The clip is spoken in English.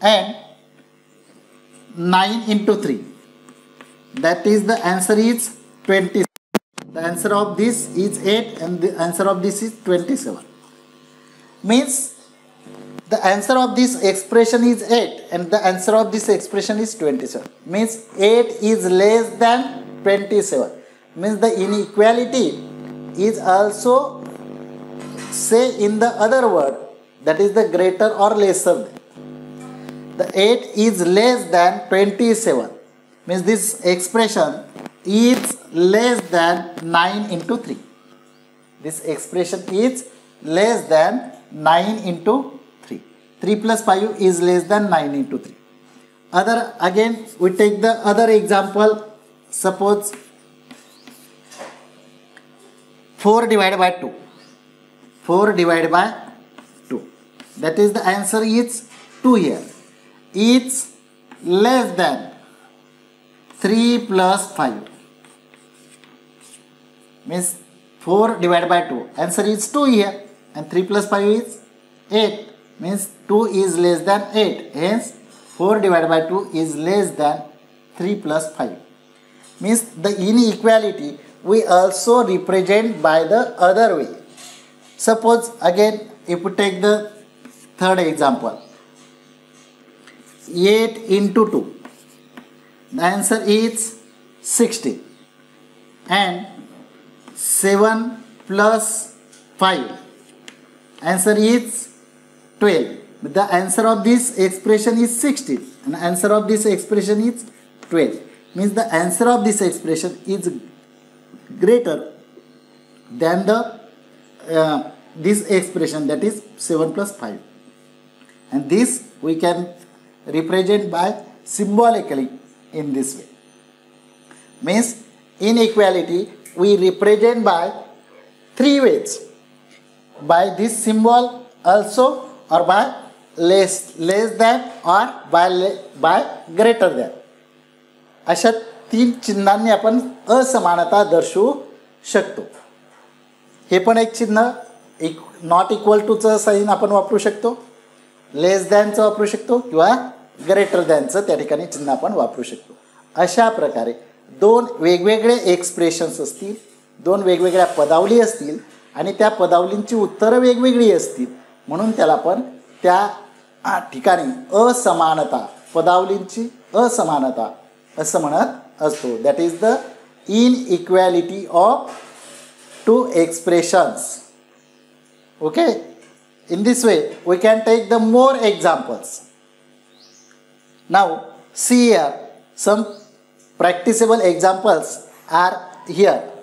and 9 into 3 that is the answer is 20 the answer of this is 8 and the answer of this is 27 means the answer of this expression is 8 and the answer of this expression is 27 means 8 is less than 27 means the inequality is also say in the other word that is the greater or lesser the 8 is less than 27 means this expression is less than 9 into 3 this expression is less than 9 into 3 3 plus 5 is less than 9 into 3 other again we take the other example. Suppose 4 divided by 2 4 divided by 2 that is the answer is 2 here it's less than 3 plus 5 means 4 divided by 2 answer is 2 here. And 3 plus 5 is 8 means 2 is less than 8 hence 4 divided by 2 is less than 3 plus 5 means the inequality we also represent by the other way. Suppose again if we take the third example 8 into 2 the answer is 60. and 7 plus 5 answer is 12 the answer of this expression is 60. and answer of this expression is 12 means the answer of this expression is greater than the uh, this expression that is 7 plus 5 and this we can represent by symbolically in this way means inequality we represent by three ways by this symbol also or by less less than or by by greater than अशा तीन चिन्हांनी आपण असमानता दर्शवू शकतो हे पण एक चिन्ह एक नॉट इक्वल टूचं साईन आपण वापरू शकतो लेस दॅनचं वापरू शकतो किंवा ग्रेटर दॅनचं त्या ठिकाणी चिन्ह आपण वापरू शकतो. अशा प्रकारे दोन वेगवेगळे एक्सप्रेशन्स असतील दोन वेगवेगळ्या पदावली असतील आणि त्या पदावलींची उत्तरं वेगवेगळी असतील म्हणून त्याला आपण त्या ठिकाणी असमानता पदावलींची असमानता असं म्हणत असतो. That is the inequality of two expressions okay in this way we can take the more examples Now see here some practicable examples are here.